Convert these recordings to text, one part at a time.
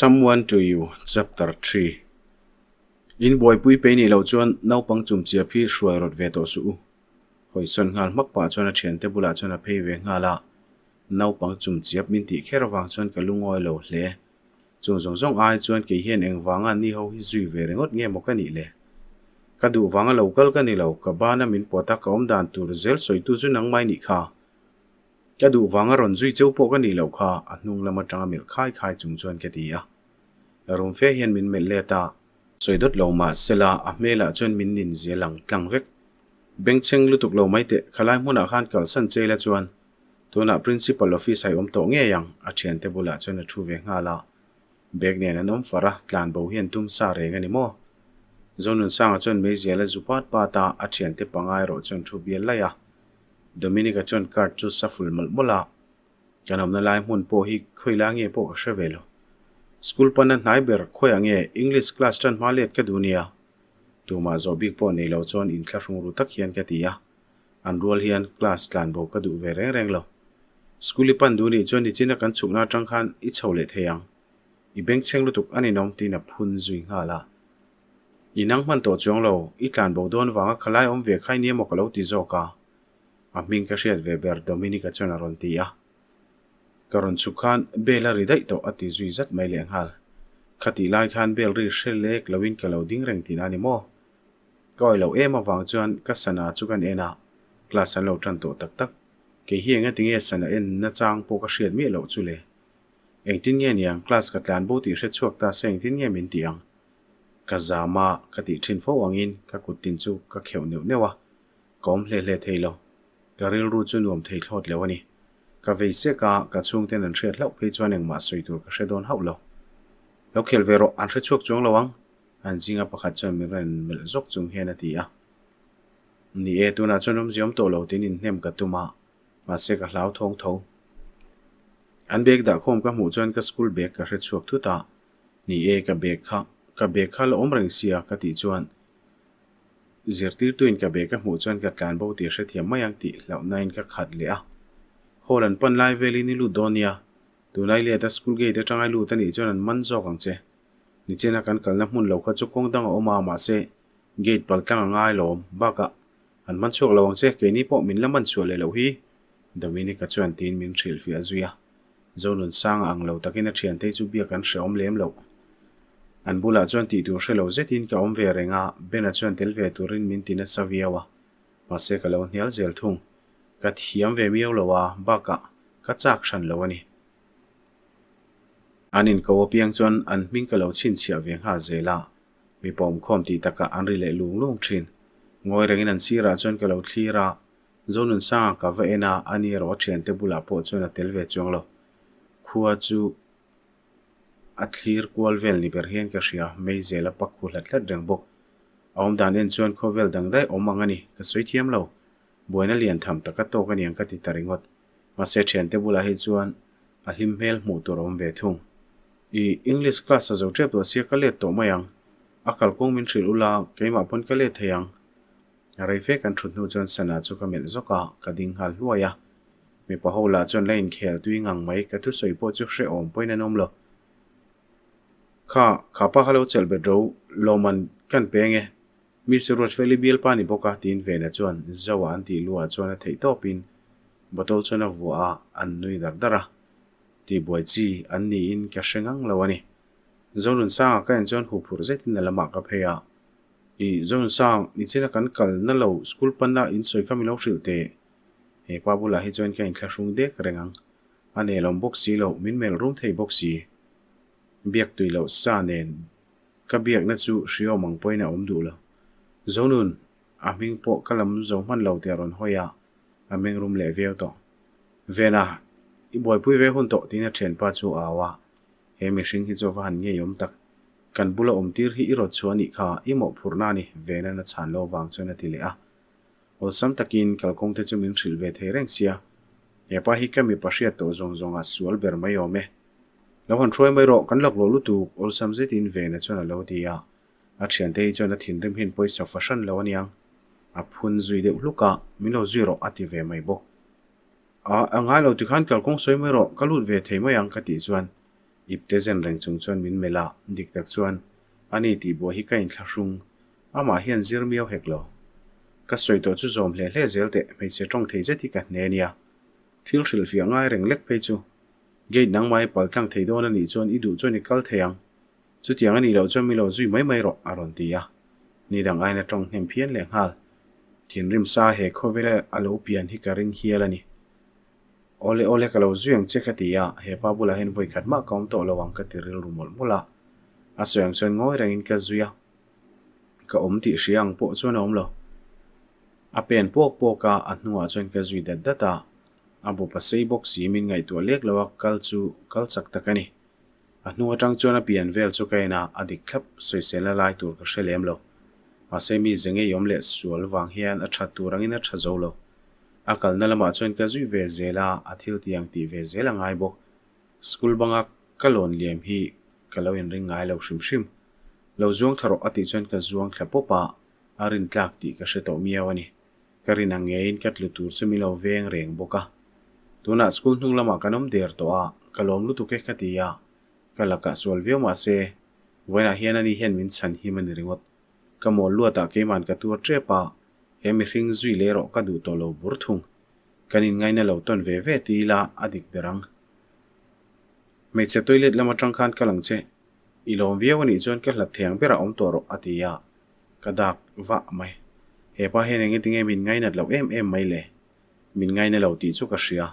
Someone to you, chapter 3. In boy pui pe ni lo chuan nau pang chum chia phi hruai rot ve to su. Hoi son ngal mak pa chuan a thian te bula chuan a phei ve nga la. Nau pang chum chia min ti kher wang chuan ka lungoi lo hle. Chung zong zong ai chuan ke hian eng wanga ni ho hi zui ve rengot nge mo ka ni le. Ka du wanga lo kal ka ni lo ka ba na min pota ka om dan tur zel soi tu chu nang mai ni kha. Ka du wanga ron zui châu po ka ni lo kha a nung làm tanga mil khai khai chung chuan ke ti ya. Rum fe hian min mel le ta soi dot lo ma sela a mela chuan min nin vét lang tlang vek. Beng cheng mấy lo mai te khalai hmuna à khan kal san che la chuan. là principal office ai om to nghe yang a thian te bula chuan a chu ve nga la. Bek ne na ra fara tlan bo hian tum sa re nga ni mo. Zonun sang a chuan me là la zupat pa ta à, a thian te pangai rồi chuan thu biên la à Dominica chuan card chu saful mal mola. Kanom na lai mun po hi khoi la nge po ka shevelo. School pan na nai ber khoi ange English class chan ma let ka dunia. Tu ma zo big po nei lo chuan in thla rung ru tak hian ka tia. An rual hian class tlan bo ka du ve reng reng lo. School pan du ni chuan ni china kan chuk na tang khan i chho le theyang. I beng cheng lu tuk ani nom ti na phun zui nga la. I nang man to chuang lo, i tlan bo don wanga khalai om ve khai ni mo ka lo ti zo ka. A min ka riat ve ber Dominica chuan a. Ron ti ya. karon chu khan bela ri dai to ati zui zat mai leng hal. Khati lai khan bel ri hrel lek lawin ka lo ding reng tin ani mo. Koi lo em awang chuan, ka sana chu kan ena class an lo tran to tak tak. Ke hi nga tinge sana en, na chang po ka hriat mi lo chu le. Eng tin nge niang, class ka tlan bo ti hre chuak ta seng tin nge min tiang ka zama ka ti thin fo wangin ka kutin chu ka kheu neu newa kom hle hle theilo ka ril ru chu nuam thei thlot xuống ka vei se ka ka chung ten an hriat hlau phei chuan eng ma soi tur ka về hau lo. Lo khel vero an hre chuak chung anh an zinga pakhat chuan mi ren mel zok chung hian ati a. Ni e tuna chuan um ziom to lo tin in hnem ka tuma ma. Se ka hlau thong tho. An bek da khom ka mu chuan ka school bag ka hre chuak thứ ta. Ni e ka bag kha ka bag kha lo om reng sia ka ti chuan zirtir tuin ka bag ka mu chuan ka tlan bo ti hre thiam mayang ti lau nain ka khat le a holan pan lai veli ni lu donia tu nai le ta school gate tangai lu tani chon an man zo kang che. Ni chena kan kalna muốn lo kha chu kong dang o ma ma se. Gate pal tang ngai lom baka an man chok lawang che, ke ni po min laman chu le lo hi. Dominica chuan tin min thil fi azuya zonun sang ang lo takin a thian te chu bia kan hreom lem lo. an bula chuan tih tur hrelo zetin ka awm ve renga bena chuan tel ve turin min tina saviawa pase ka lo hnial zel thung ka thiam ve miau lowa baka ka chak hran lo ani anin ko piang chuan an hming ka lo chin chhia ve nga zela mi pom khom ti taka an ri le lung lung thin ngoi rengin an sira chuan ka lo thlira zonun sa ka veena ani ro chen te bula po chuan a tel ve chuang lo. Khuwa chu a thlir kwal vel ni ber hian ka ria mei zela pakhu hlat hlat reng bok. Awm dan en chuan khovel dang dai omangani ka soi thiam lo. Boina lian tham taka to ka niang ka ti taringot ma se thian te bula hi chuan, a hlim hmel hmu tur awm ve thung. I english class a zo trep to sia ka let to mayang a kal kong min thril ula keima pon ka le theyang rei fe kan thut nu chuan sana chu ka mel zoka ka ding hal hluaya mi pa hola chuan lain khel tui ngang mai ka thu soi po chu hre om poina nom lo. ข้าข้าพะฮัลเลวเซลเบดรูลมันกันเปงเงมีสุรสเฟลิบิลปานิบอกาตีนเฟนจวนเจ้าวันที่ลัวจวนเทยตอปินบตอลจวนวัวอันนุยดักดาระที่บวยจีอันนี้อินแคชงังลาวนี่จนุนสร้างกันจวนหูผูรเจตินละมากเพยอีจนุนสร้างนี่เช่นกันกัลนั่นเราสกุลปันดาอินสวยขมิลอกสิลเตเฮปาบุลาฮิจวนแค่งแคชงเด็กเรงอันเอลอมบ็กซีเรามินเมลรูมเทยบ็กซี biak tui lo sa nen ka biak na chu hrio mang poina om du lo zonun a ming po kalam zo man lo te ron hoya aming rum le veo to vena i boy pui ve hun to tina then pa chu awa he mi hring hi cho van nge yom tak kan bula om tir hi iro chuani kha i mo phurna ni vena na chan lo wang chuna ti le a. Ol sam takin kal kong te chu min thil ve the reng sia e pa hi ka mi pa hria to zong zong a sual ber mai o me lo han throi mai ro kan lak lo lu tu ol sam ze tin ve na chuna lo ti ya a thian te chuan a thin rim hin poisa fashion lo aniang a phun zui de luka mino zero ati ve mai bo a angai lo ti khan kal kong soi mai ro kalut ve thei mai ang ka ti chuan ip te zen reng chung chuan min mela dik tak chuan ani ti bo hi kain thla hrung ama hian zir miau hek lo ka soi to chu zom hle hle zel te mei che tong thei zeti ka hne nia thil hril fi angai reng lek phei chu gate nang mai pal tlang thei don ani chuan i du chuan i kal theiang chu tiang ani lo chuan mi lo zui mai mai ro aron ti ya ni dang ai na tong hem phian leng hal. Thin rim sa he khovela alo pian hi ka ring hial ani ole ole ka lo zuyang che kha ti ya he pa bula hen voi khat ma kaum to lo wang ka ti ril rumol mula. A suang chuan ngoi rang in ka zuya ka om ti hriang po chuan om lo. A pen pok poka a hnuah chuan ka zui dat data abu pasei box si min ngai to lek lawa kal chu kal chak takani anu atang tang chuan a pian vel chu kaina adik thlap soi sela lai tur ka hrelem lo. A mi zenge yom le sual wang hian a tha turangin a tha zo lo. Akal na lama chuan ka zui ve zela a tiang ti ve zela ngai bok school banga kalon liam hi kalo in ring ngai lo shim shim. Lo zuang tharo ati chuan ka zuang thla pa arin tlak ti ka hre to miawani karin angein katlu tur chu mi lo veng reng boka tuna school hnung lama kanom der to ah. a kalom lu tu ke khatia kalaka ah. sol veo ma se voina hian ani hian min chan hi man ringot. Kamol lu ta ke man ka tur tre pa ah. hemi hring zui le ro ka du to lo bur thung. Kanin ngai na lo ton ve ve ti la adik berang. Mei che toilet lama tang khan kalang che. Ilom veo ni chon ka hlat theng bera om to ro atia kadak va mai. Hepa hen e nge tinge min ngai na lo em em mai le. Min ngai na lo ti chu ka shia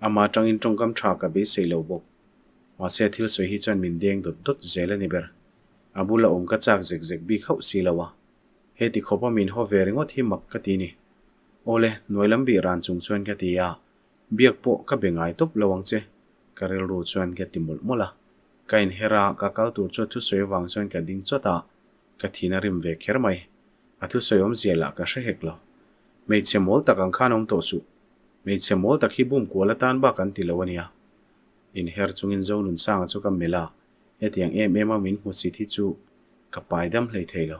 ama trong cam tha ka be sei lo bok mà se thil soi hi chan min deng dot dot zela ni ber abula om ka chak zek zek bi khau si lawa à. he ti khopa min ho veringot hi mak ka ti ni ole noilam bi ran chung chuan ka ti ya à. biak po ka bengai top lawang che karel ru chuan ka timul mola kain hera ka kal tur chu thu soi wang chuan ka ding chota ka à. thina rim ve kher mai athu soyom ziala ka she heklo mei che mol takang khanom to su mei che mol tak hi bum kuala tan ba kan ti lawania in her chungin zo nun sang chu kam mela etiang em em min mu si thi chu ka pai dam hlei theilo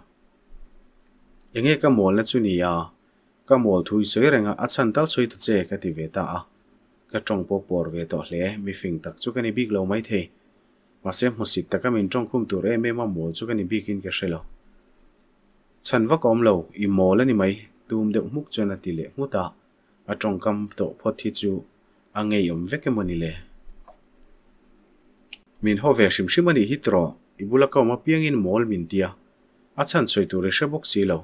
enge ka mol na chu ni ya ka mol thui soi renga a chan tal soi ta che ka ti ve ta a ka tong po por ve to hle mi fing tak chu ka ni big lo mai the ma se mu sit ta ka min tong khum tu re me ma mol chu ka ni big in ka shelo chan va kom lo i mol ani mai tum de muk chona ti le mu ta a trong kam to phot thi chu a ngei om veke moni le. Min ho ve shim shim hitro ibula ka ma piang in mol min tia. A chan choi tu re shabok si lo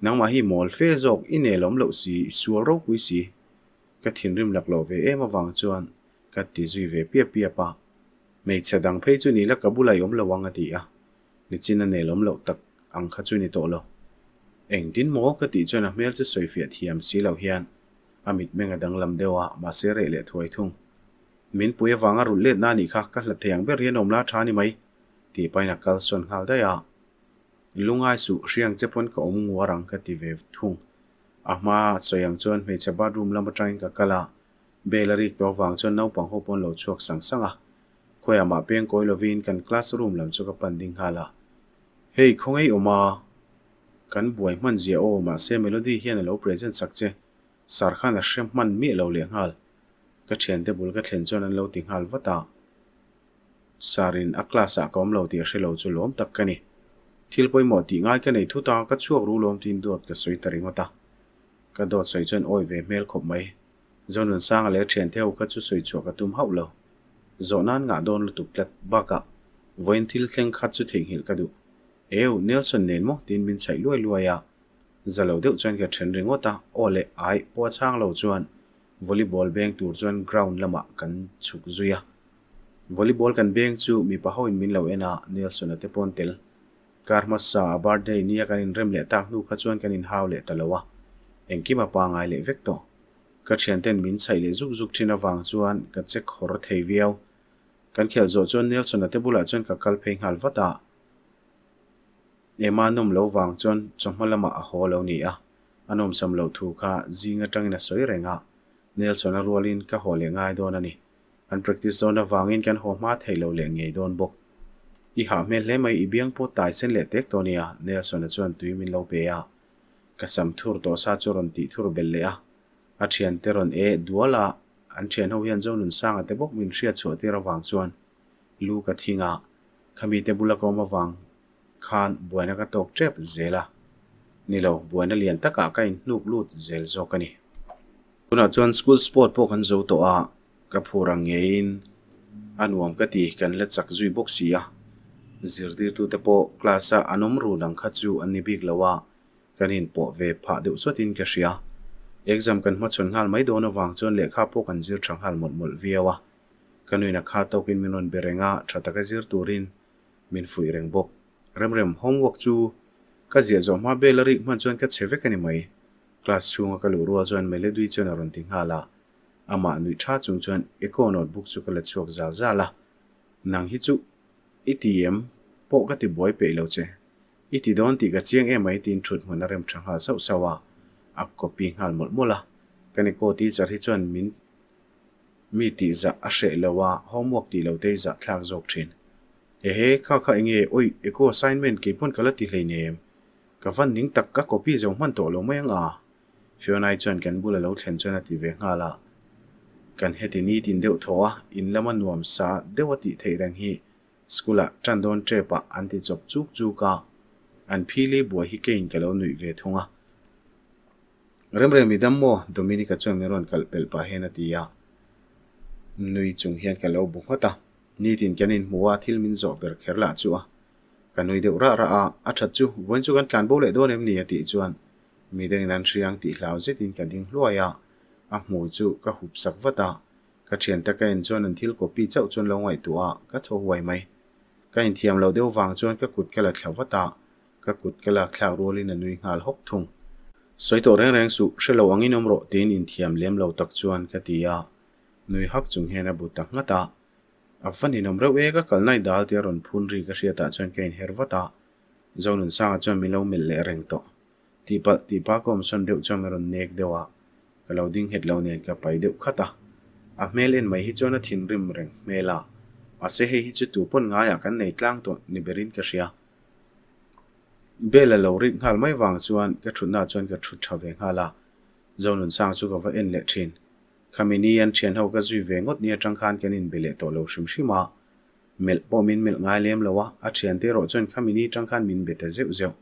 nang ma hi mol fe zok in elom lo si sual ro pui si. Ka thin rim lak lo ve em awang chuan, ka ti zui ve pia pia pa. Mei chadang phei chu ni la kabula yom lo wang ati a ni china ne lom lo tak, ang kha chu ni to lo eng tin mo ka ti chuan a mel chu soi fiat hiam si lo hian. Amit menga dang lam dewa ma se re le thoi thung min puya wanga ru le na ni kha ka hla theng ber hian omla thani mai ti paina kal son hal da ya lungai su hriang chepon ka om ngwarang ka ti ve thung ama soyang chon me che bedroom lam atang ka kala belari to wang chon nau pang ho pon lo chuak sang sanga khoya ma peng koi lovin kan classroom lam chu ka panding hala hei khongai oma kan buai man zia o ma se melody hian lo present sakche sarkhan a shrem man mi lo le hal. Ka thian te bul ka thlen chon an lo ti hal vata. Sarin a class a kom lo ti a shelo chu lom tak ka ni. Thil poi mo ti ngai ka nei thu ta ka chuak ru lom tin dot ka soi tari ngota. Ka dot soi chon oi ve mel khop mai. Zonun sang le thian theo ka chu soi chu ka tum hau lo. Zonan nga don lu tuk lat ba ka. Voin thil thleng khat chu thing hil ka du. Eu nelson nen mo tin min chai luai luai a luaya zalo deuh chuan ka ta ô lệ ai po chang lâu chuan volleyball bang tour chuan ground lama kan chuk zuya volleyball kan bang chu mi pa hoin min lo ena nelson ate pon tel karma sa birthday nia kan in rem le ta nu kha chuan kan in haw le talowa engki ma pa ngai le vekto ka thian ten min sai le zuk zuk thina wang chuan ka che khor thei viau kan khel zo chuan nelson ate bula chuan ka kal phei hal vata ema nom lo wang chon chomhalama a ho lo ni a anom sam lo thu kha zinga tangina soi renga nel chona rolin ka ho le ngai don ani an practice zone wangin kan ho ma thei lo le ngei don bok i ha me le mai i biang po tai sen le tek to nia nel chona chon tui min lo pe a ka sam thur to sa choron ti thur bel le a a thian teron e duala an thian ho hian zonun sanga te bok min ria chu te ra wang chuan lu ka thinga khami te bula ko ma wang khan buaina ka tok trep zela nilo buaina lian taka ka in nuk lut zel zo kani tuna chuan school sport po kan zo to a ka phurang ngein anuam ka ti kan le chak zui bok sia zirdir tu te po klasa anom ru nang kha chu an ni bik lawa kanin po ve pha deuh sotin ka ria exam kan ma chon ngal mai do na wang chon le kha po kan zir thang hal mol mol viawa kanuina kha tokin minon berenga thata ka zir turin min fui reng bok rem rem homework chu ka zia zo ma be lari man chuan ka cheve kani mai. Class chunga ka lu ruwa chuan mele dui chuan aron ting hala ama nui tha chung chuan eco notebook chu ka le chuak zal zala nang hi chu etm po ka ti boy pe lo che. Iti don ti ga chiang em ai tin thut mun rem thang ha sau sawa a. Copy hal mol mola kani ko ti char hi chuan min mi ti za a she lawa homework ti lo te za thlak jok thin. E he kha kha nge oi eco assignment ki pon kala ti hlei nem ka van ning tak ka copy zo man to lo mai anga fiona i chon kan bula lo thlen chona ti ve nga la kan heti ni tin deuh thoa in lama nuam sa dewati thei rang hi skula chandon trepa anti chop chuk chu ka an phili bua hi kein kalo nui ve thunga rem rem midam mo dominica chon meron kal pel pa hena tia nui chung hian kalo bu นี่ทินกนินมัวทิลมินโจเปิดเคลล่าจู่วกันนุยเดือดระระอาอัดจู่วันจู่กันกานโบเลด้วยเอ็มนี่ติจวนมีเด็กนั้นเชียงติลาวเจตินกนิ่งลวยอะอาหมูจู่ก็หุบสักวตากระเชียนตะกันจวนนันทิลกปีเจ้าจวนลงไหวตัวก็โทไหวไหมก็เห็นเทียมเราเดียววางจวนก็กุดกระหลัดขาวตากระกุดกระลัดขาวรัวลินันนุยหาลหกทุงสวยตัวแรงๆสุเชลวังอินอมโรตีนอินเทียมเลี้ยมเราตักจวนกติยานุยฮักจุงเฮนบุตรตักงตา afani nomra wega kalnai dal tia ron phun ri ka sia ta chon kain herwata zonin sanga chon milo mil le reng to. Ti pa ti pa kom son deu chon ron nek dewa kalau ding het lo nen ka pai deu khata a mel en mai hi chona thin rim reng mela a se he hi chu tu pon nga ya kan nei tlang to ni berin ka sia bela lo ri ngal mai wang chuan ka thutna chon ka thut thave ngala zonun sang chu ka va en le thin. khamini an chen ho ka zui ve ngot nia tang khan ken in bele to lo shim shima mel pomin mel ngai lem lawa a chen te ro chon khamini tang khan min beta zeu zeu.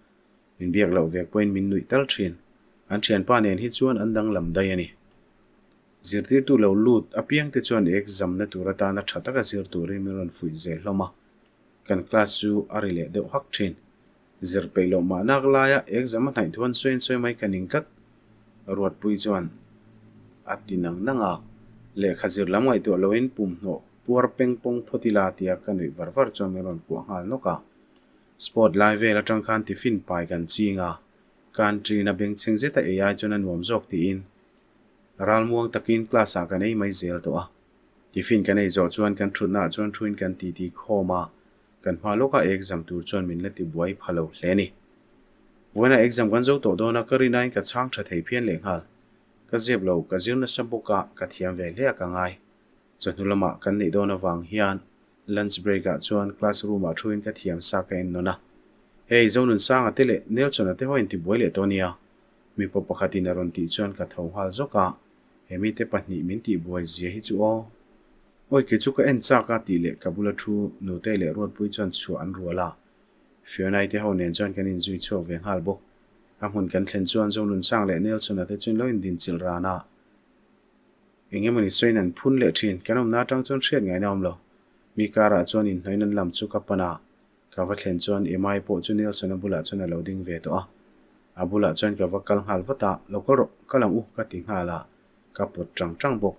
Min biak lo vek koin min nui tal thin an chen pa nen hi chuan an dang lam dai ani. Zirtir tu lo lut apiang te chuan ek zam na tura ta na thata ka zir tu re miron fui zel hloma kan class chu ari le deuh hak thin zir pe lo ma nak la ya ek zam nai thon soin soi mai kaning tat ruat pui chuan. Atinang nanga. Le khazir lamai to loin pum no. Puar peng pong photila tia kanui varvar chomeron ku ngal no ka. Sport live la tang khan ti fin pai kan chinga. Country na beng cheng zeta ai chona nuam jok ti in. Ral muang takin class a kan ei mai zel to a ti fin kan ei zo chuan kan thuna chuan thuin kan ti ti khoma. Kan hma loka exam tur chuan min la ti buai phalo hle ni. Voina exam kan zo to do na kari nine ka chang tha thei phian le ngal ka zeb lo ka zir na sabuka ka thiam ve le ka ngai. Chunulama kan nei dona wang hian lunch break a chuan classroom a thuin ka thiam sa ka in nona. Hei zonun sang atele nel chona te hoin ti boile tonia mi po pakhatin aron ti chuan ka thau hal zoka hemi te pahni min ti boi zia hi chu o. Oi, ke chu ka en cha ka ti le kabula thu nu te le rot pui chuan chu an ruala. Fiona te ho nen chuan kan in zui chu ve hal bok a hmun kan thlen chuan zo lun sang le nel chuna te đình loin din chil rana em mình soin an phun le thin kanom na tang chun hriat ngai nom lo mi kara chuan in hnoin an lam chu ka pana ka va thlen chuan emai po chu nel chuna bula chuna loading ve to a a bula chuan ka va kal hal vata lokal ro kalam u ka ti hala ka pot tang tang bok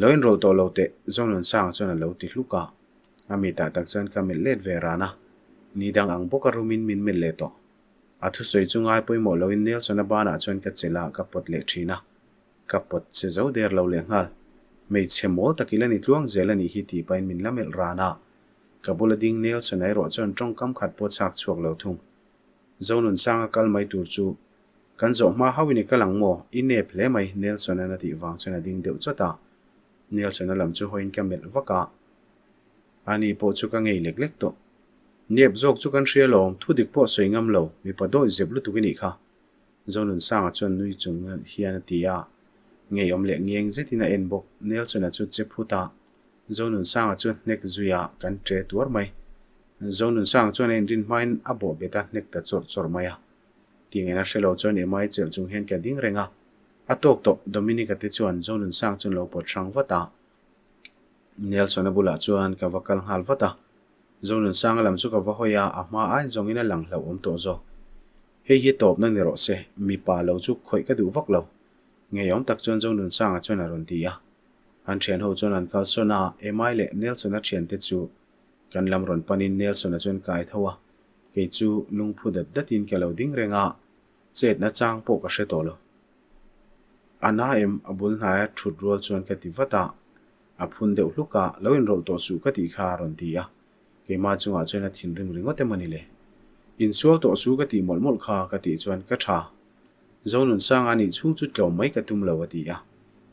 loin rol to lo te zo lun sang chuna lo ti hluka ami ta tak chuan ka mil let ve rana ni dang ang boka rumin min mil le to a thu soi chungai poi mo lo in nel chona bana chuan ka chela ka pot le thina ka pot che zo der lo le ngal mei che mol takila ni tluang zela ni hi ti pain min lamel rana ka bula ding nel chonai ro chon tong kam khat po chak chuak lo thung zonun sanga kal mai tur chu kan zo ma hawini kalang mo ine ple mai nel chona na ti wang chona ding làm chota nel chona lam chu hoin cả anh ani po chu ka ngei lek lek to nep zok chu kan thre lom thu dik po soi ngam lo mi pa do zep lu tu ni kha zonun sang chon nui chung hian ti ya nge yom le ngeng je tina en bok nel chona chu che phu ta. Zon un sang chu nek zuya kan tre tuar mai zonun sang chon en rin main abo beta nek ta chor chor maya ting ena shelo chon e mai chel chung hen ka ding renga atok to dominica te chuan zonun sang chun lo po thang wata nel chona bula chuan ka wakal hal wata vata zonun sang lam chu ka va hoya ama ai zongina lang lo om to zo hei hi top na ni ro se mi pa lo chu khoi ka du vak lo. Nge yom tak chuan zonun sang chuan a ron ti ya. An thian ho chuan an kal sona emai le chân a thian te chu. Kan lam ron panin chân a chuan kai thua, ke chu lung phu dat datin ke lo ding renga chet na chang po ka hre to lo. Ana em abul na thut rol chuan ka ti vata. A phun deuh hluka lo in rol to su ka ti kha ron ti ya ke ma chunga chuan a thin ring ringo te mani le in sual to su ka ti mol mol kha ka ti chuan ka tha zonun sang ani chung chu tlo mai ka à. tum lo ati ya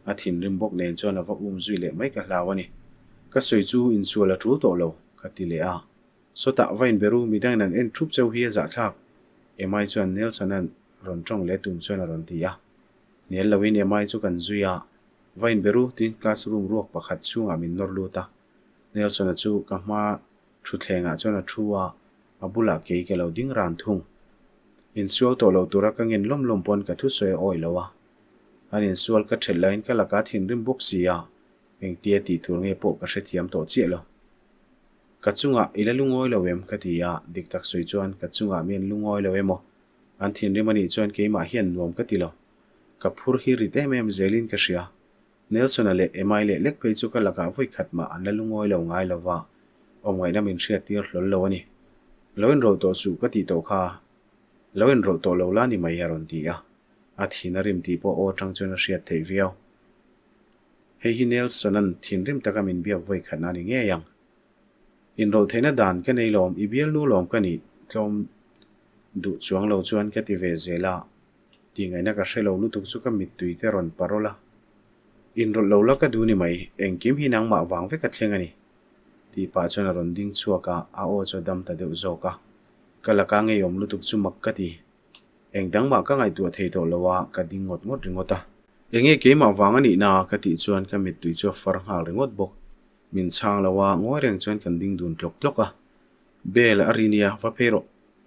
a thin rim bok nen chuan vóc um zui le mai ka hlawani ka soi chu in sual a tul to lo ka ti le a so ta vain beru midang nan en thup cheu hi za thak emai chuan nelson an ron tong le tum chuan a ron ti à. ya nel lawin emai chu kan zuya à. vain beru tin classroom ruak pakhat chunga min nor luta nelson a chu ka ma thu thlenga ah chuan a thuwa abula ke ke lo ding ran thung. In sual to lo tura ka ngin lom lom pon ka thu soi oi lowa ah. an in sual ka thel lain ka laka thin rim bok sia ah. eng tia ti tur nge po ka hrethiam to chi lo. Ka chunga ila lungoi lo wem ka tia dik tak soi chuan ka chunga men lungoi lo emo an thin rim ani chuan ke ma hian nuam ka ti lo. Ka phur hi ri te mem zelin ka shia nelson ale emai le lek pe chu ka laka voi khat ma an la lungoi lo ngai lo wa omngai na min hria tir hlol lo ani loin rol to su ka ti to kha. Loin rol to lo la ni mai yaron ti a a nãy rim ti po o tang chuna hriat thei viau hei hi nelson an thin rim taka min bia voi khana ni nge yang in rol theina dan ka nei lom i bial nu lom ka ni tlom du chuang lo chuan ka ti ve zela ti ngai na ka hrelo lu tuk chu ka mit tui te ron parola in rol lo la. Ka du ni mai anh kiếm hi nang ma wang ve ka thlenga ni ti pa chuan a ron ding chuaka a áo cho dam ta deuh zo ka kala ka nge yom lu tuk chu mak ka ti. Eng dang ma ka ngai tu thei to lowa ka ding ngot ngot ringota enge ke ma wang ani na, ka ti chuan ka mit tui chu far hal ringot bok min chang lawa ngoi reng chuan kan ding dun tlok tlok a. Bel arinia va pero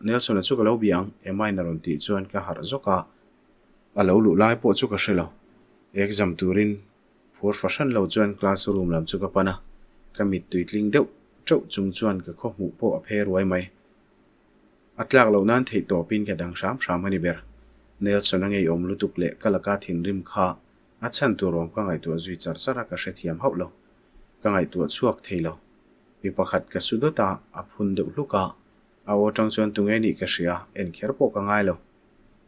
nelson chu ka lo biang emai na ron ti chuan ka har zoka a. Lo lu lai po chu ka hrelo exam turin, phur fashion lo chuan classroom lam chu ka pana ka mit deuh trâu chung chuan ka kho mu po a phe ruai mai. Atlak lo nan thei to ka dang sham sham ani ber. Nelson angai om lutuk le kalaka thin rim kha. A chan tu rom ka ngai tu zui char sara ka hre thiam hau lo. Ka ngai tu chuak thei lo. Pi pakhat ka sudota a phun deuh luka a o tang chuan tu e ni ka hria, en kher po ka ngai lo.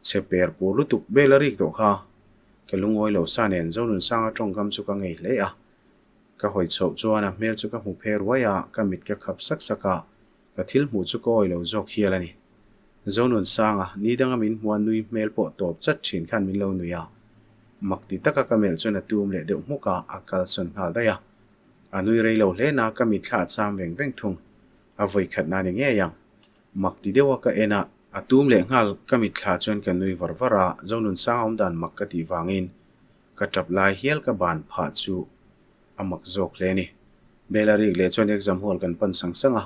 Che per pu lutuk belarik to kha. Ka lungoi lo sa nen zonun sanga tong chu ka ngei le a ka hoi chho chuan a mel chu ka mu pher waya ah, ka mit ka khap sak saka ah, ka thil mu chu ko oi lo jok hialani zonun sanga ah, ni danga min huan nui mel po top chat thin khan min lo nuya makti taka ka mel chuna tum le deuh muka akal son hal daya anui rei lo le na ka mi thla cham veng veng thung. A voi khat na ni nge yang. Makti dewa ka ena atum le ngal ka mi thla chon ka nui varvara zonun sanga om dan mak ka ti wangin ka tap lai hial ka ban pha chu amak zok le ni. Belarik le chuan exam hall kan pan sang sanga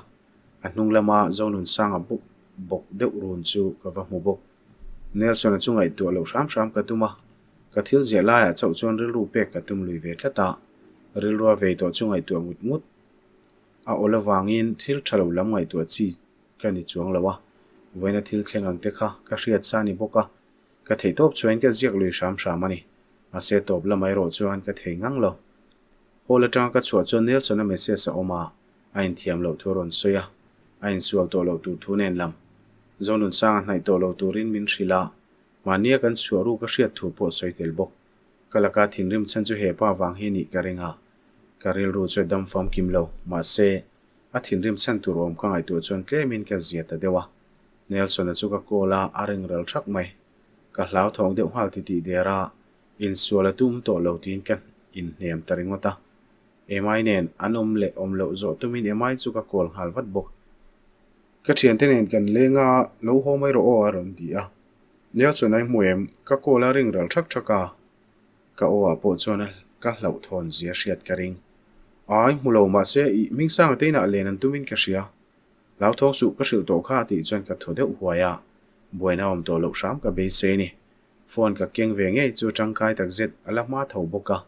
anung lama zonun sanga bu bok deuh run chu ka va mu bok nelson chungai tu lo ram ram ka tuma ka thil zia la ya chau chuan ril ru pe ka tum lui ve thata ril ro ve to chungai tu mut mut a ola wangin thil thalo lam ngai tu chi kani chuang lawa vaina thil thlengang te kha, ka hriat sa boka ka thei top chuan ka ziak lui ram ram ani a se top lamai ro chuan ka thei ngang lo hola tang ka chua chuan cho a message a oma a anh thiam lo thuron soya a in sual to lo tu thu nen lam zonun sang nai to lo turin min hrila mania kan chuaru ka hriat thu po soitel bok kalaka thinrim chan chu he pa wang hi ni cả karil ru chu dam fam kim lo ma se a thinrim chan tu rom ka ngai tu chon tle min ka zia ta dewa nelson chu ka kola aring ral thak mai ka hlau thong deuh hal ti ti dera in suala tum to lo tin kan in nem ta emai nen anom le om lo zo tumin emai chu ka kol hal vat bok ka thian ten en kan lenga lo ho mai ro o aron ti a nia chu nai muem ka ko la ring ral thak thaka ka o a po chona ka hlau thon zia hriat ka ring ai mu lo ma se i ming sang te na len an tumin ka sia lau thong su ka sil to kha ti chuan ka tho deuh huaya buaina om to lo sham ka be se ni phone ka keng ve nge chu tangkai tak zet ala ma bốc boka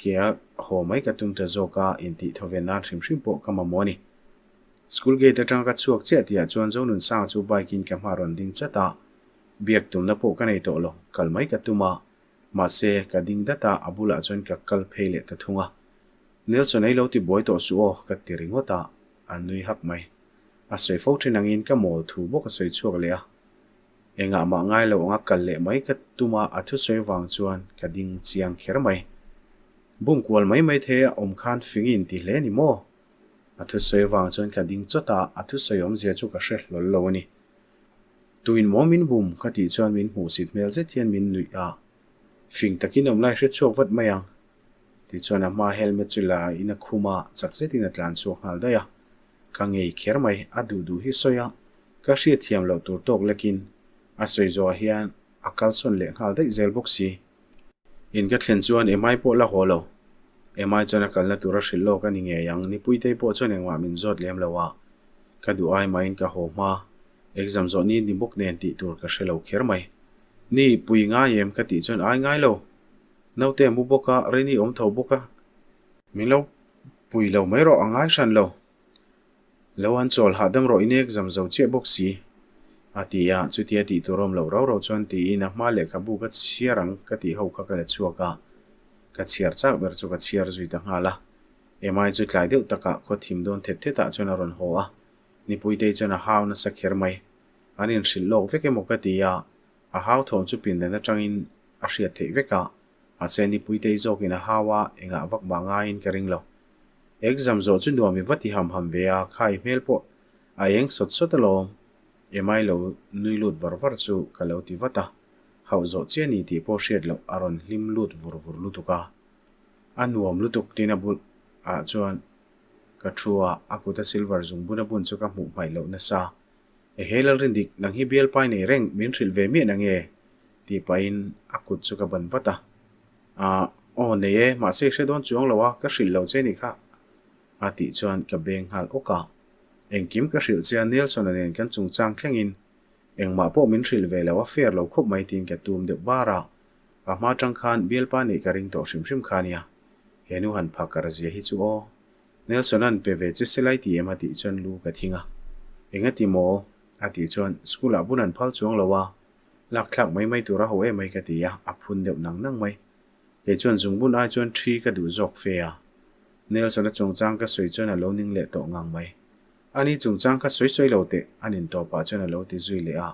kia ho mai ka tum ta zo ka in ti tho ve na thrim thrim po ka ma moni school gate tang ka chuak che tia chuan zo nun sang chu bai kin ka ma ron ding chata biak tum na po ka nei to lo kal mai ka tuma ma se ka ding data abula chuan ka kal pheile ta thunga nelson ai lo ti boy to su o ka ti ringota anui hak mai a soi fo thin angin ka mol thu bo ka soi chuak le a enga ma ngai lo nga kal le mai ka tuma athu soi wang chuan ka ding chiang kher mai bung kual mai mai the om khan fingin ti hle ni mo athu soi wang chon ka ding chota athu soi om zia chu ka she lol lo ni tuin momin bum ka ti chuan min hu sit mel che thian min nui a fing takin om lai hre chok wat mai ang ti chuan a ma helmet chu la a khuma chak se tin atlan chu hal da ya ka ngei kher mai a du du hi soya ka hria thiam lo tur tok lekin a soi zo hian akal son le ngal dai zel boxi si in ka thlen chuan emai po la holo emai chuan a kalna tura hril lo ka ni nge yang. Ni puitei po chuan engwa min zot lem lo ka du ai main ka ho ma exam zo ni ni buk nen ti tur ka hrelo kher mai. Ni pui nga yem ka ti chuan ai ngai lo. Nau te mu boka reni om tho boka min lo, pui lo mai ro angai shan lo. Lo an chol ha dam ro in exam zo che box thì atia chu tia ti turom lo ro ro chuan ti ina ma le ka bu ka chiarang ka ti ho ka ka le chuaka ka chiar chak ber chu ka chiar zui ta ngala emai chu tlai deuh taka kho thim don the the ta chuan ron ho a ni pui te chuan a haw na sa kher mai anin hril lok veke mo ka ti ya a haw thon chu pin den na tangin a hriat thei veka a se ni pui te zok in a hawa enga vak ba nga in ka ring lo exam zo chu nuami vati ham ham ve a khai mail po a eng sot sot alom emai lo nui lut var var chu kalau ti vata hau zo che ni ti po shet lo aron lim lut vur vur lutuka anuam lutuk tina bul a chuan ka thua akuta silver zung buna bun chu ka mu mai lo na sa e helal rin dik nang hi bial pai nei reng min thil ve mi nang e ti pain akut chu ka ban vata a o ne e ma se hre don chuang lo wa ka hril lo che ni kha. A ti chuan ka beng hal oka eng kim ka hril chia nelson anen kan chung chang thlengin eng ma po min hril ve lawa fer lo khop mai tin ka tum de bara a ma tang khan bial pa ni ka ring to shim shim khania henu han pha kar zia hi chu o nelson an pe ve che selai ti ema ti chon lu ka thinga enga ti mo a ti chon school a bunan phal chuang lawa lak thlak mai mai tura ho e mai ka ti ya a phun deuh nang nang mai le chon zung bun ai chon thi ka du jok fe a nelson a chung chang ka soi chon a lo ning le to ngang mai ani chung chang kha soi soi lo te anin to pa chana lo ti zui le a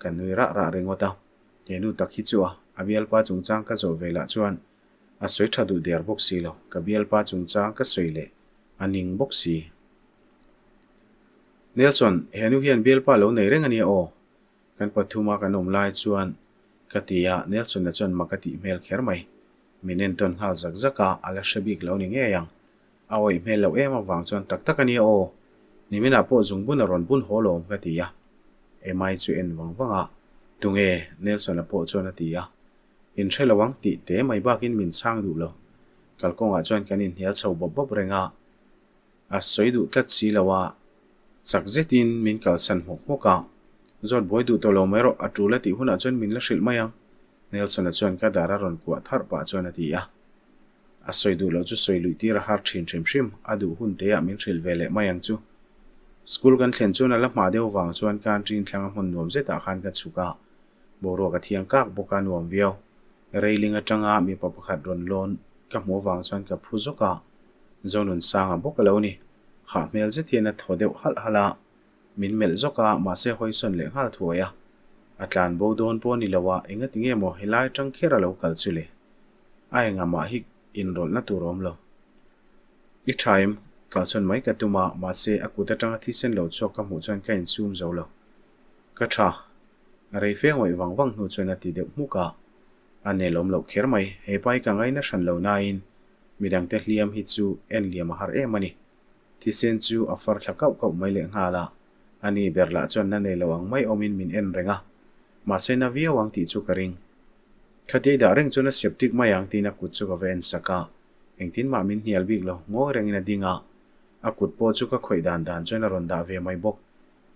kan nui ra ra rengo ta ye nu tak hi chu a abial pa chung chang ka zo vela chuan. A soi tha du der box si lo ka bial pa chung chang ka soi le aning box si Nelson henu hian bial pa lo nei reng ani o kan pathuma kan om lai chuan. Katia Nelson na chuan makati mel kher mai minen ton hal zak zaka ala shabik lo ni nge yang awai mel lo ema wang chuan tak tak ani o ni mina po zung bun ron bun holom ka ti ya e mai chu en wang wanga tunge nelson po chu na ti ya in thela wang ti te mai ba kin min chang du lo kal kong a chuan kanin hial chho bob bob renga a soi du tlat si lawa sak zetin min kal san hok hoka zot boy du to lo mero atula ti huna chuan min la hril mayang nelson a chuan ka dara ron kwa thar pa chuan ti ya a soi du lo chu soi lui ti ra har thin trim shim adu hun te a min hril vele mayang chu school kan thlen chuan ala hma deuh wang chuan kan trin thlang hmun nuam zeta ah khan ka chuka boro ka thiang kak boka nuam viau railing atanga mi pa pakhat ron lon ka hmu wang chuan ka phu zoka zonun sanga boka lo ni. Ha mel je tiana thodeu hal hala min mel zoka ma se hoi son le hal thuaya atlan bo don po ni lawa inga tinge mo helai tang khera lo kal chule. Ai nga ma hi in rol na turom lo. I time cả chân kalson mai ka tuma ma se akuta tanga thi sen lo chok ka mu chuan ka in zoom zo lo ka tha rei feng vắng wang wang nu chuan ati de mu Anh này lom lo kher mày he bay cả ngay nó sẵn lo na in. Midang te hliam hi chu en liam har e mani thi sen chu a far tha kau kau mai le nga la ani berla chuan na nei lawang mai omin min en renga à. ma se na via wang ti chu ka ring khate da reng chuna septic mayang tina kut chu ka ven saka à. eng tin ma min hial bik lo ngo reng ina dinga à akut po chu ka khoi dan dan chuan a ron da ve mai bok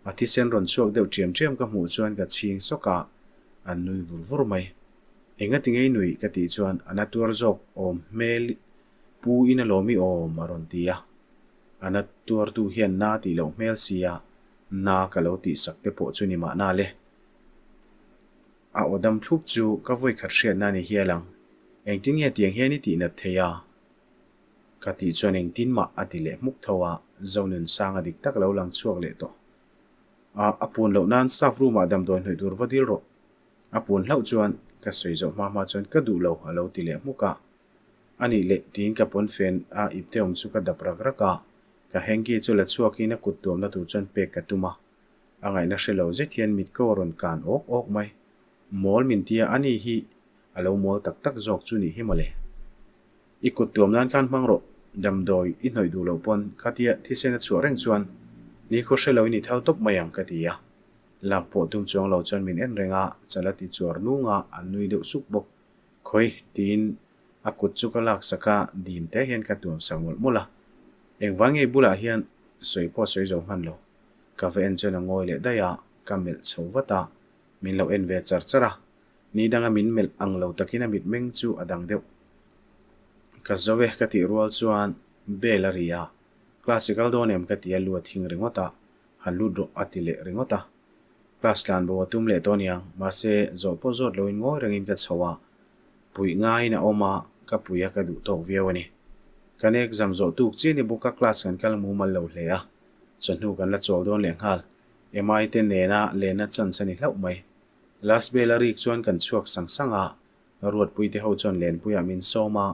a ti sen ron chuak deuh triam triam ka hmu chuan ka ching soka ah an nui vur vur mai. Enga tingei nui ka ti chuan ana tur zok om mel pu in a lomi om a ron tia ana tur tu hian na ti lo mel sia na ka lo ti sakte po chu ni ma na le. A odam thup chu ka voi khar hriat na ni hialang. Eng tin tiang hian ni ti na theya ka ti chuan eng tin ma ati le muk thawa zonun sanga dik tak lo lang chuak le to a apun lo nan staff room a dam don hnoi dur vadil ro apun hlau chuan ka soi zo ma ma chuan ka du lo alo ti le muka ani le tin ka pon fen a ipte om chu ka dap rak raka ka hengi chu la chuak ina kut tuam na tu chuan pe ka tuma angai na shelo je thian mit ko ron kan ok ok mai mol min tia ani hi alo mol tak tak zok chu ni hi male ikut tuam nan kan mang ro dam doi i hnoi du lo pon katia thi sena chu reng chuan ni kho mày ni thal top mayang katia tung po tum chuang lo chuan min en renga chala ti chuar nu nga an nui deuh suk bok khoi tin akut chu ka lak saka dim te hian ka tuam sangol mula eng wangi bula hian sôi po soi zo man lo ka ve en chuan ngoi le daya kamel chhovata min lo en ve char chara ni danga min mel ang lo takina mit meng chu adang deuh ka zove ka ti rual chuan belaria classical donem ka ti alu thing ringota. Halu dro atile ringota. Class lan bo tum le tonia ma se zo po zot lo in ngoi rengin ka chawa pui ngai na oma ka puya ka du to viawani kan exam zo tuk chi ni buka class kan kal mu mal lo hle a chon hu kan la chol don leng hal. Emai te ne na le na chan sani hlau mai. Last belarik chuan kan chuak sang sanga ruat pui te ho chon len puya min soma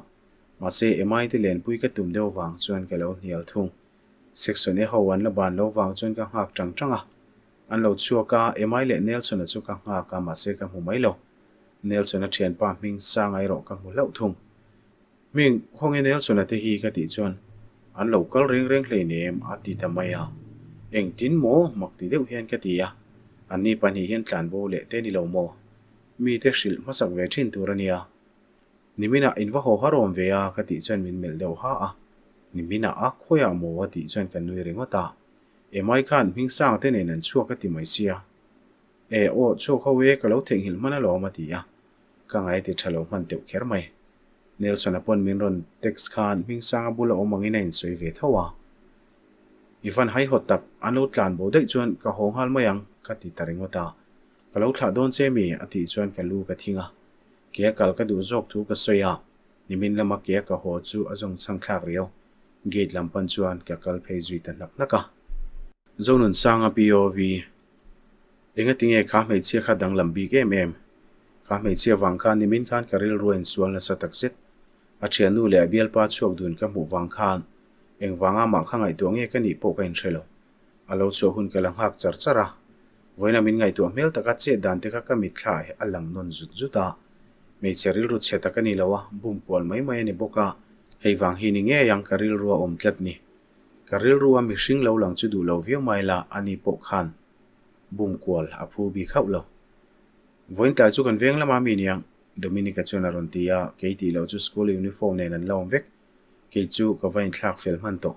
มาเซเอ็มไอที่เลนปุ้ยก็ตุ่มเดววางจวนกะเลวเหนียวทุ่งเซ็กส่วนนี้าวันละบานเลววางจวนกะหักจังจังอะอันเราชัวกาเอ็มไอเลนเนลส่วนจุกะหักกะมาเซกะหูไม่เลวเนลส่วนเทียนปามิงสร้างไอรอกกะหูเล่าทุ่งมิงคงเนลส่วนที่ฮีกะติจวนอันเราก็เร่งเร่งเลยเนมอติทำไมอะเอ็งทิ้นโมหมักติเดือวเฮียนกะติอะอันนี้ปัญหเฮียนจานโบเลเตนิโลโมมีเตชิลมาสักเวทินตัวเนีย nimina inva ho harom ve a ka ti chuan min mel deuh ha a nimina a khoya mo wa ti chuan kan nui ringota e mai khan ming sang te nen an chua ka ti mai sia e o chu kho we ka lo theng hil mana lo ma ti ya ka ngai ti thalo man teu kher mai nelson apon min ron text khan ming sang bula o mangi nen soi ve thawa ifan hai hot tak anu tlan bo dei chuan ka hong hal mayang ka ti taringota ka lo thla don che mi ati chuan ka lu ka thinga kia kal ka du zok thu ka soya nimin lama kia ka ho chu azong sang thak rio gate lam pan chuan ka kal phei zui ta nak naka zonun sanga POV enga tinge kha mei chia kha dang lam bi ge mem kha mei chia wang kha nimin khan karil ruin sual na satak sit a thia nu le bial pa chuak dun ka mu wang khan. Eng wanga ma kha ngai tuang e ka ni po kain threlo alo chu hun ka lang hak char chara voina min ngai tu mel taka che dan te ka ka mi thla alang non zut zuta mei cheril ru che taka ni lawa bum pol mai mai ni boka. Hei wang hi ni nge yang karil ru om tlat ni. Karil ru mi hring lo lang chu du lo viau mai la ani po khan. Bum kwal a phu bi khau lo. Voin ta chu kan veng lama mi niang dominica chu na ron tia ke ti lo chu school uniform nen an lom vek. Ke chu ka vain thlak fel man to.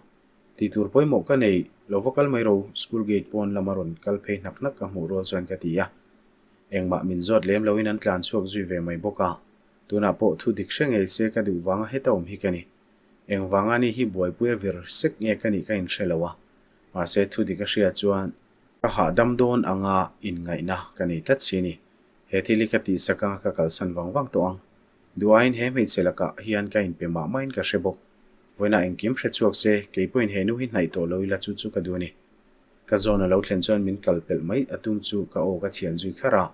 Ti tur poi mo ka nei. Lo vokal mai ro. School gate pon lamaron kal phe nak nak ka mu ro chuan ka ti ya eng ma min zot lem lo in an tlan chuak zui ve mai boka tuna po thu dik hreng ei se ka du wanga hetom hi kani eng wanga ni hi boi pui vir sek nge kani ka in shelawa ma se thu di ka shia chuan, ka ha dam don anga in ngai na kani tat chini he thili ka ti saka ka kal san wang wang to ang. Duain he mei chelaka hian ka in pe ma main ka shebok voina eng kim hre chuak se ke point he nu hi nai to loila chu chu ka du ni. Ka zona lo thlen chuan min kal pel mai atum chu ka o ka thian zui khara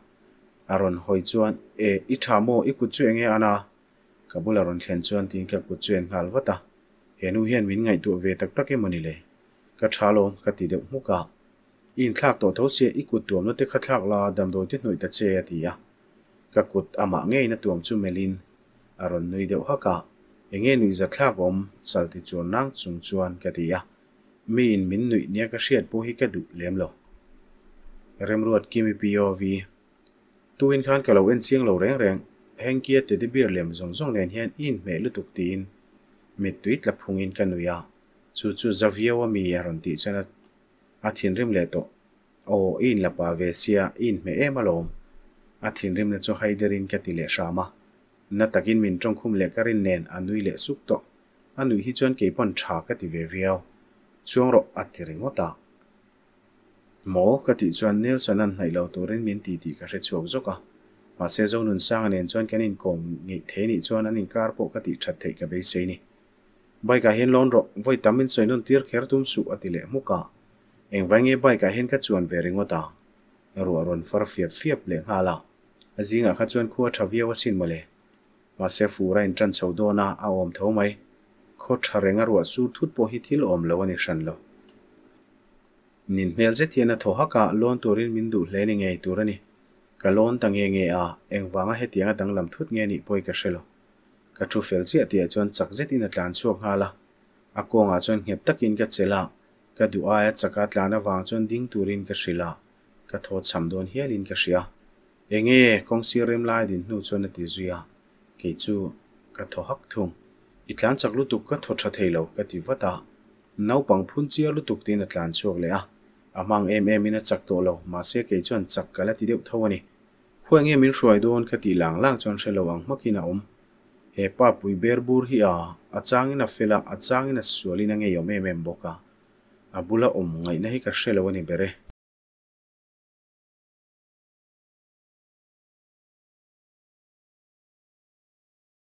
aron hoi chuan e i thamo i ku chu enge ana kabula ron thlen chuan tin ka ku chen ngal wata henu hian min ngai tu ve tak tak e mani le ka thalo ka ti de mu ka in thlak to tho se i ku tuam no te kha thlak la dam do ti hnoi ta che ati ya ka kut ama nge na tuam chu melin aron nui de ha ka enge nui za thlak om sal ti chu nang chung chuan ka ti ya mi in min nui nia ka hriat po hi ka du lem lo rem ruat kimi pov tuin khan ka lo en chiang lo reng reng heng kia te de bir lem zong zong len hian in me lu tuk tin mit tuit la phungin kanuya chu chu zavia wa mi yaron ti chana a thin rim le to o in la pa ve sia in me e malom a thin rim le chu haiderin ka ti le shama na takin min trong khum le karin nen anui le suk to anui hi chuan ke pon tha ka ti ve viau chuang ro atiring ota mô ka ti chuan nelson an hai lo turin min ti ti ka hre chuak zoka mà xe dâu nun sang nên chuan cái nên cùng nghĩ thế ni chuan an in kar po cái thị chặt thể cái bấy xe ni bay cả hiên lon ro voi tắm bên xoay nun tiết khéo tum su ở tỷ lệ mu cả em vai nghe bay cả hiên cái chuan về ring ta rồi rồi phar phiệp phiệp lệ hà la gì ngã cái chuan khua chavia wasin mà lệ. Mà xe phù ra in chân sầu đô na a om thấu mày khó trả renga rồi su thút po hi thil om lâu anh shan lâu nin mel zet thiana là thổ haka ah, lon turin min du lên ngay turani kalon tang nge nge ah, a engwanga he tianga dang lam thut nge ni poi ka shelo ka thu fel chi atia chon chak zet in atlan chuak la. A konga ah chon nge takin ka chela ka du aya e chaka tlana wang chon ding turin ka shila ka tho cham don hialin ka shia enge kong si rem lai din nu chon ati zuya ke chu, ka tho hak thung. Itlan chak lu tuk ka tho tha theilo ka ti wata nau pang phun chia lu tuk tin atlan chuak le a amang em em ina chak to lo ma se ke chon chak kala ti deuh thawani khuwa nge min hruai don ka ti lang lang chon shelo ang makina om. He pa pui ber bur hi a achangin a fela achangin a sualin a nge yom em em boka abula om ngai na hi ka shelo ni bere